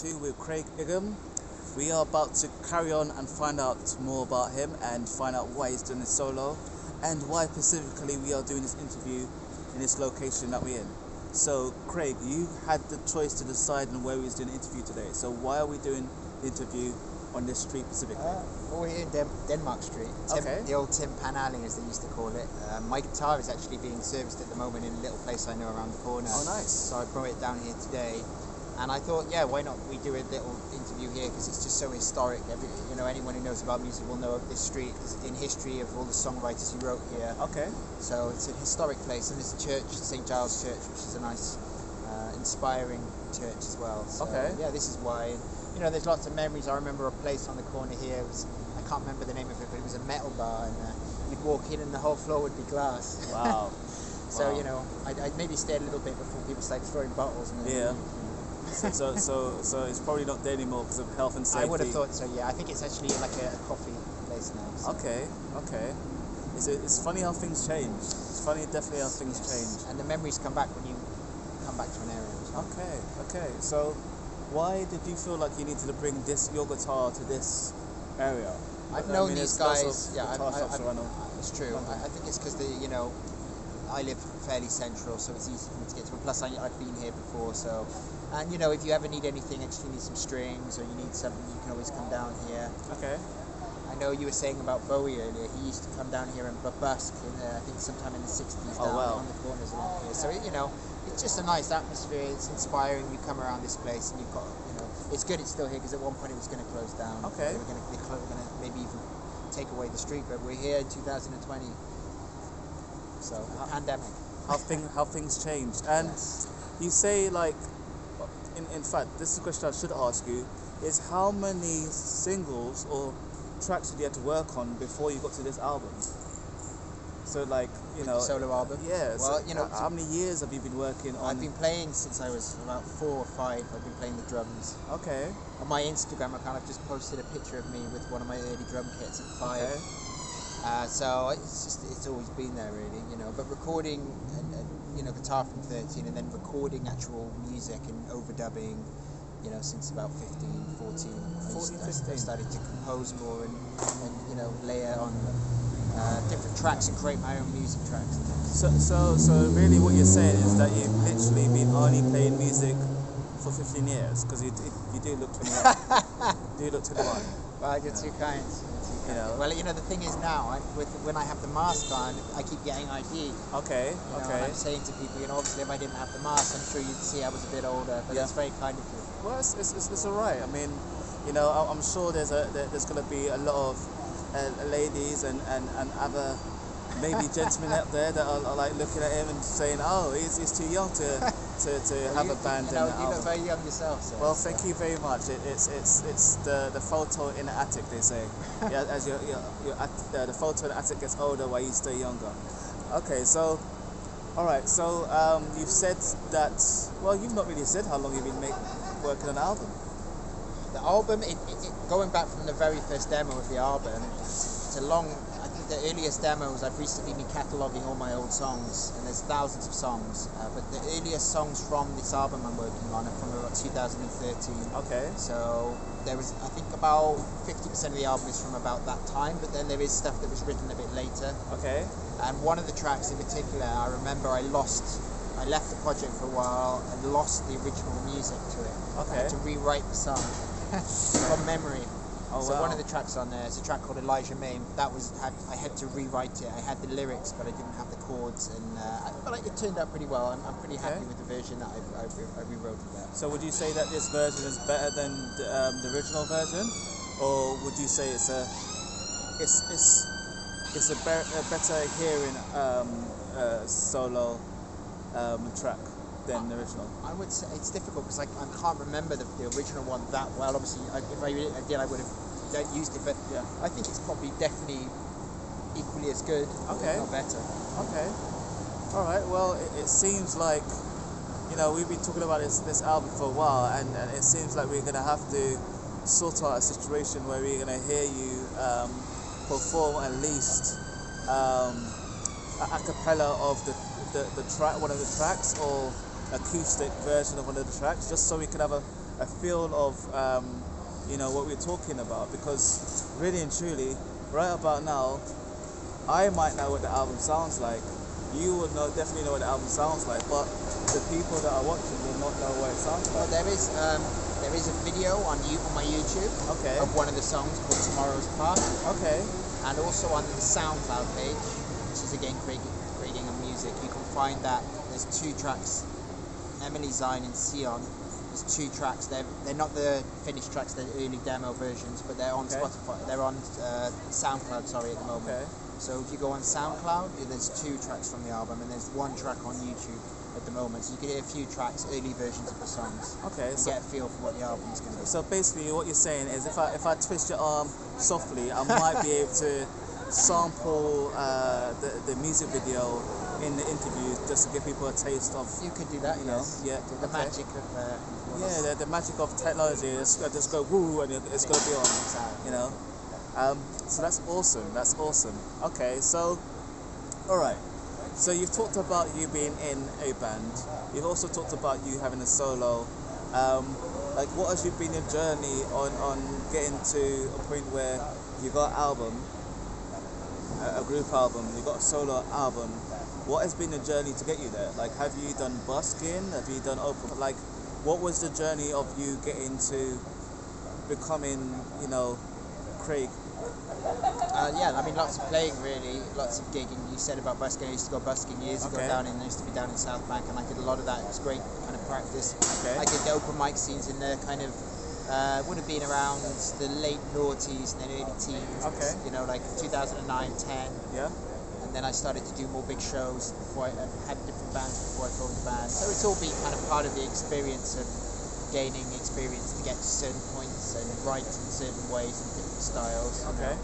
2 with Craig Inham. We are about to carry on and find out more about him and find out why he's doing this solo and why specifically we are doing this interview in this location that we're in. So, Craig, you had the choice to decide on where we was doing the interview today. So, why are we doing the interview on this street specifically? Uh, well, we're here in Den- Denmark Street. Tim, Okay. The old Tin Pan Alley, as they used to call it. Uh, my guitar is actually being serviced at the moment in a little place I know around the corner. Oh, nice. So I brought it down here today. And I thought, yeah, why not we do a little interview here because it's just so historic. Every, you know, anyone who knows about music will know of this street in history of all the songwriters who wrote here. Okay. So it's a historic place, and there's a church, St Giles Church, which is a nice, uh, inspiring church as well. So, Okay. Yeah, this is why. You know, there's lots of memories. I remember a place on the corner here. It was I can't remember the name of it, but it was a metal bar, and uh, you'd walk in, and the whole floor would be glass. Wow. so Wow. you know, I'd, I'd maybe stay a little bit before people started throwing bottles. And Yeah. Leave, you know. so, so, so, so it's probably not there anymore because of health and safety. I would have thought so. Yeah, I think it's actually like a, coffee place now. so- Okay, okay. It's, it's funny how things change. It's funny, definitely how things Yes. change. And the memories come back when you come back to an area. Okay, okay. So, why did you feel like you needed to bring this your guitar to this area? I've I known mean, these guys. Yeah, I, guitar I, shops I, around. Uh, it's true. I, I think it's because the you know I live fairly central, so it's easy for me to get to. And plus, I, I've been here before, so and you know if you ever need anything, if you need some strings or you need something, you can always come down here. Okay. I know you were saying about Bowie earlier. He used to come down here and bu- busk in uh, I think sometime in the '60s Oh, down wow. on the corners along here. So you know. It's just a nice atmosphere. It's inspiring. You come around this place and you've got, you know, it's good. It's still here because at one point it was going to close down. Okay. They were going to, they were going to maybe even take away the street, but we're here in 2020. So How- pandemic. How thing how things changed, and Yes. you say like, in in fact, this is a question I should ask you: is how many singles or tracks did you have to work on before you got to this album? So like you With know, solo album? Yeah. so Well, you know, how many years have you been working on? I've been playing since I was about four or five. I've been playing the drums. Okay. On my Instagram account, I've just posted a picture of me with one of my early drum kits at five. Okay. Uh, so it's just it's always been there really, you know. But recording, and, and, you know, guitar from 13, and then recording actual music and overdubbing, you know, since about 15, 14. I 14, just- I 15. started to compose more and, and you know layer on uh, different tracks and create my own music tracks. So, so, so really, what you're saying is that you've literally been only playing music for 15 years because you, you, do look 21. do you look 21? Well, you're too kind. Kind. know. Well, you know the thing is now, I, with when I have the mask on, I keep getting ID. Okay, You know, okay. and I'm saying to people, you know, obviously if I didn't have the mask, I'm sure you'd see I was a bit older. But Yeah. that's very kind of you. Well, it's, it's, it's, it's all right. I mean, you know, I- I'm sure there's a there's going to be a lot of uh, ladies and, and, and other maybe gentlemen out there that are, are like looking at him and saying, "Oh, he's, he's too young to to, to have you, a band You in the you look very young yourself. So, Well, so- thank you very much. It, it's it's it's the, the photo in the attic, they say. yeah, as your your, your at, uh, the photo in the attic gets older, while you stay younger. Okay, so all right. So um, you've said that. Well, you've not really said how long you've been make, working on an album. The album, it, it, going back from the very first demo of the album, it's a long. I the earliest demos I've recently been cataloguing all my old songs, and there's thousands of songs. Uh, but the earliest songs from this album I'm working on are from about 2013. Okay. So there was, I think, about 50% of the album is from about that time. But then there is stuff that was written a bit later. Okay. And one of the tracks in particular, I remember I lost. I left the project for a while and lost the original music to it. I Okay. had to rewrite the song from memory. Oh so wow. one of the tracks on there is a track called Elijah Main. That was had, I had to rewrite it. I had the lyrics, but I didn't have the chords, and uh, but it turned out pretty well. I'm, I'm pretty happy Okay. with the version that I, I, I rewrote of that. So would you say that this version is better than the, um, the original version, or would you say it's a it's it's it's a, be- a better hearing um, uh, solo um, track than the original? I would say it's difficult because I, I can't remember the, the original one that well. Obviously, I, if I, did, I would have used it. But Yeah. I think it's probably definitely equally as good, Okay. if not better. Okay. All right. Well, it, it seems like you know we've been talking about this this album for a while, and, and it seems like we're gonna have to sort out a situation where we're gonna hear you um, perform at least um, a a cappella of the, the, the track, one of the tracks, or acoustic version of one of the tracks, just so we can have a, a a feel of um, you know what we're talking about because really and truly, right about now, I might know what the album sounds like. You would know definitely know what the album sounds like, but the people that are watching will not know what it sounds Well, like. there is um, there is a video on you on my YouTube Okay. of one of the songs called Tomorrow's Park, Okay. and also on the SoundCloud page, which is again Craig, Craiging on Music. You can find that there's two tracks, Emily Zine and Sion. There's two tracks. They're they're not the finished tracks. They're early demo versions, but they're on Okay. Spotify. They're on uh, SoundCloud. Sorry, at the moment. Okay. So if you go on SoundCloud, there's two tracks from the album, and there's one track on YouTube at the moment. So you can hear a few tracks, early versions of the songs, Okay. and So, get a feel for what the album's going to be. so basically, what you're saying is, if I if I twist your arm softly, I might be able to sample uh, the the music video in the interview just to give people a taste of You could do that, You know, yes. yeah, The okay. magic of uh, yeah the, the magic of technology. It's, just go woo and it- it's gonna be on. You know. Um, so that's awesome. That's awesome. Okay, so all right. So you've talked about you being in a band. You've also talked about you having a solo. Um, like, what has you been your journey on on getting to a point where you got an album, a, a group album, you've got a solo album. What has been the journey to get you there? Like, have you done busking? Have you done open? Like, what was the journey of you getting to becoming, you know, Craig? Uh, yeah, I mean, lots of playing really, lots of gigging. You said about busking. I used to go busking years ago Okay. down in, I used to be down in South Bank, and I did a lot of that. It was great kind of practice. Okay. I did the open mic scenes in the kind of, uh, would have been around the late noughties and then early teens. Okay. You know, like 2009, 10. Yeah. And then I started to do more big shows before I had different bands before I formed the band. So it's all been kind of part of the experience of gaining experience to get to certain points and write in certain ways and different styles. Okay.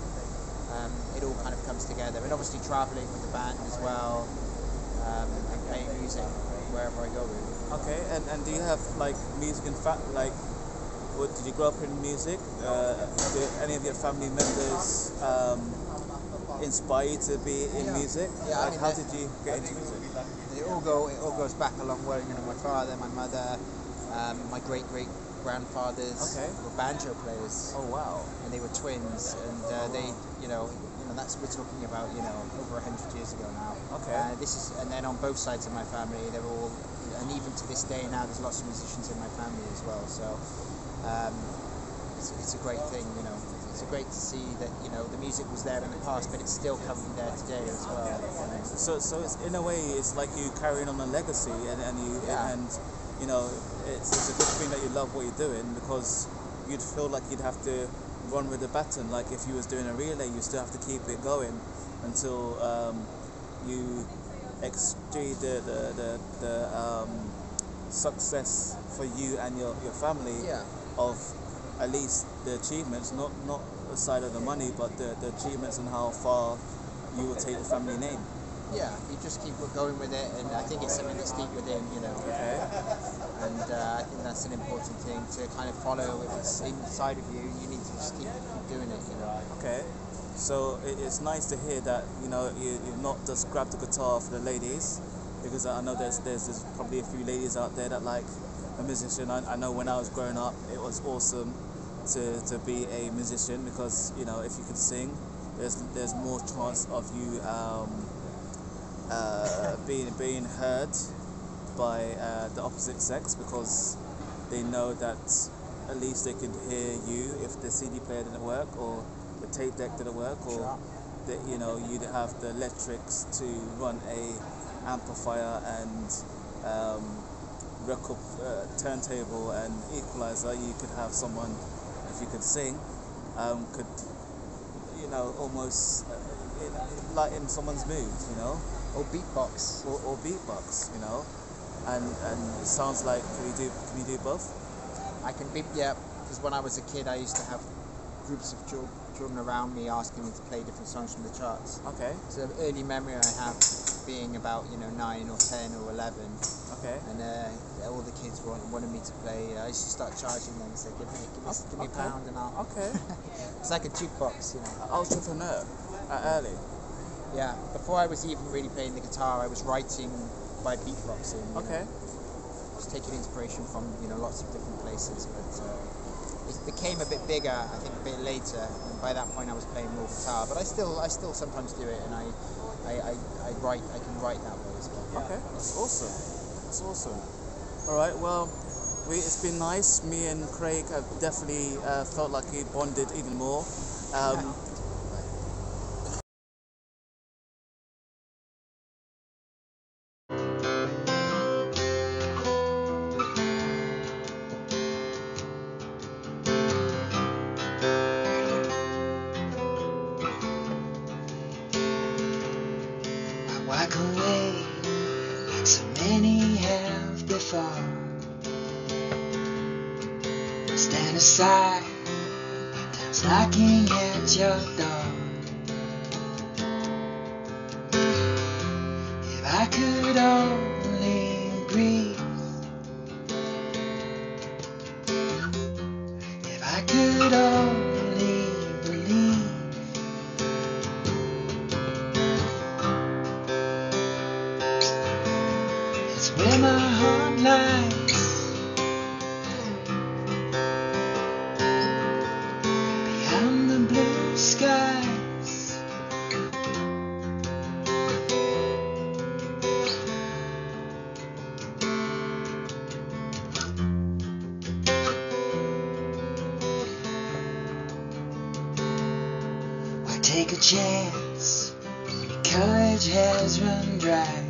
Um, it all kind of comes together. And obviously traveling with the band as well um, and playing music wherever I go really. Okay. And, and do you have like music in fact like? What, did you grow up in music? Uh, do any of your family members um, inspire you to be in music? Yeah, I mean, how did you get into music? It all go it all goes back a long way. You know, my father, my mother, um, my great great grandfathers Okay. were banjo players. Oh wow. and they were twins, and uh, they, you know, you know, that's we're talking about, you know, over hundred years ago now. Okay. Uh, this is, and then on both sides of my family, they're all, and even to this day now, there's lots of musicians in my family as well. So, um, it's, it's a great thing, you know. It's great to see that you know the music was there in the past, but it's still coming there today as well. So, so it's in a way, it's like you carrying on a legacy, and, and you Yeah. and you know, it's, it's a good thing that you love what you're doing because you'd feel like you'd have to run with the baton. Like if you was doing a relay, you still have to keep it going until um, you exceed the the the, the um, success for you and your, your family Yeah. Of at least the achievements, not not aside of the money, but the, the achievements and how far you will take the family name. Yeah, you just keep going with it, and I think it's something that's deep within, you know. Okay. and uh, I think that's an important thing to kind of follow. If it's inside of you, you need to just keep, keep doing it. You know. Okay. So it, it's nice to hear that you know you, you've not just grabbed the guitar for the ladies, because I know there's, there's there's probably a few ladies out there that like a musician. I, I know when I was growing up, it was awesome to, to be a musician because you know if you could sing, there's there's more chance of you um, uh, being being heard by uh, the opposite sex because they know that at least they could hear you if the CD player didn't work or the tape deck didn't work or Sure. that you know you'd have the electrics to run a amplifier and um, record uh, turntable and equalizer you could have someone if you could sing um, could you know almost uh, in, lighten someone's mood you know? Or beatbox. or, or beatbox you know? And and it sounds like can you do can you do both? I can beat yeah, because when I was a kid, I used to have groups of chil- children around me asking me to play different songs from the charts. okay So the early memory I have being about you know nine or ten or eleven, okay and uh, all the kids want, wanted me to play. I used to start charging them and say, "Give me, give me, give me a pound, and I'll." okay It's like a jukebox, you know. entrepreneur at early Yeah. Before I was even really playing the guitar, I was writing by beatboxing. you know. okay was taking inspiration from you know lots of different places, but uh, it became a bit bigger. I think a bit later, and by that point I was playing more guitar. But I still I still sometimes do it, and I I, I, I write I can write that way as well. Okay, that's awesome. That's awesome. All right, well, we, it's been nice. Me and Craig have definitely uh, felt like we bonded even more. Um, many have before. Stand aside, time's knocking at your door. Take a chance your courage has run dry?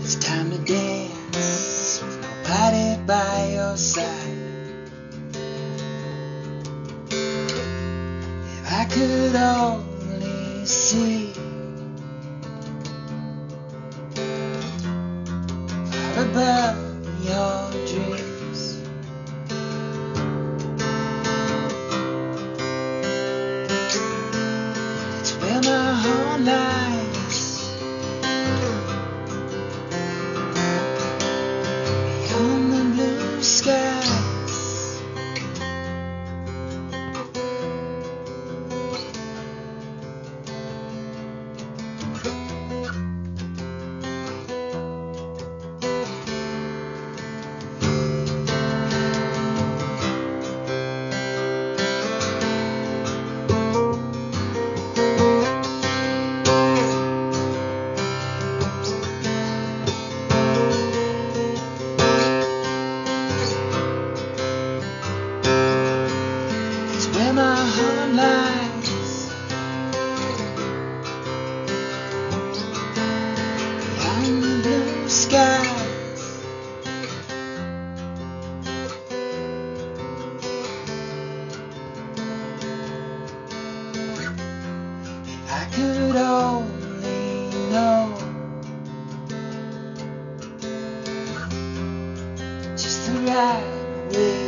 It's time to dance with nobody by your side. If I could only see far above right way